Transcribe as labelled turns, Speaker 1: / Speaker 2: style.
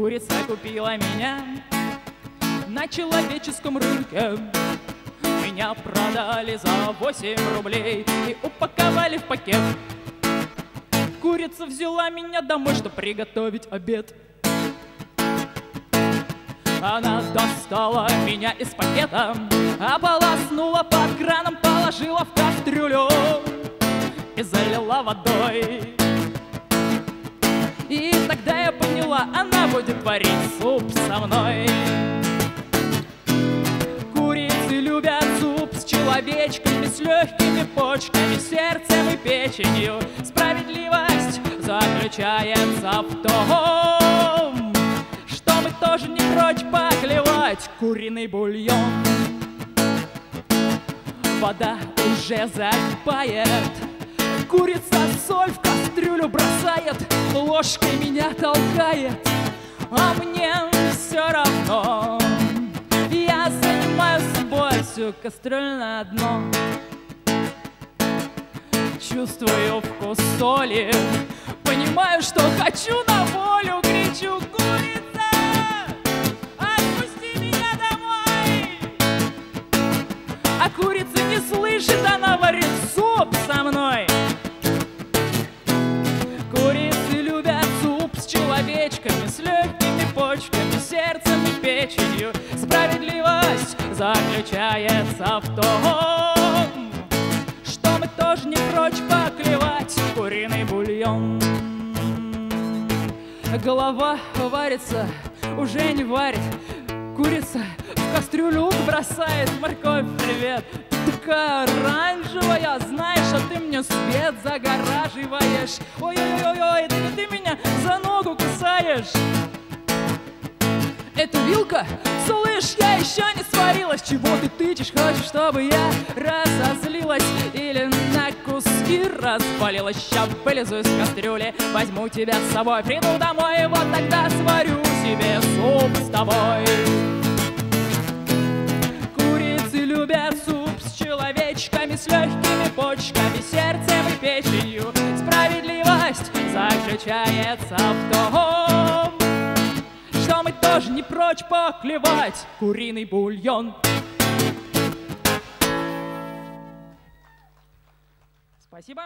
Speaker 1: Курица купила меня на человеческом рынке. Меня продали за 8 рублей и упаковали в пакет. Курица взяла меня домой, чтобы приготовить обед. Она достала меня из пакета, ополоснула под краном, положила в кастрюлю и залила водой. И тогда я поняла, она будет варить суп со мной. Курицы любят суп с человечками, с легкими почками, сердцем и печенью. Справедливость заключается в том, что мы тоже не прочь поклевать куриный бульон. Вода уже закипает, Курица соль в кастрюлю ложкой меня толкает, а мне все равно. Я занимаю собой всю кастрюлю на дно. Чувствую вкус соли, понимаю, что хочу Справедливость заключается в том, что мы тоже не прочь поклевать куриный бульон. Голова варится, уже не варит, курица в кастрюлю бросает, морковь, привет, такая оранжевая, знаешь, а ты мне свет загораживаешь. Ой-ой-ой, это не ты меня за ногу кусаешь. Это вилка? Слышь, я еще не сварилась Чего ты тычешь? Хочешь, чтобы я разозлилась Или на куски распалилась Ща вылезу из кастрюли Возьму тебя с собой Приду домой, вот тогда сварю себе суп с тобой Курицы любят суп с человечками С легкими почками, сердцем и печенью Справедливость заключается в том Что мы тоже не прочь поклевать Куриный бульон Спасибо.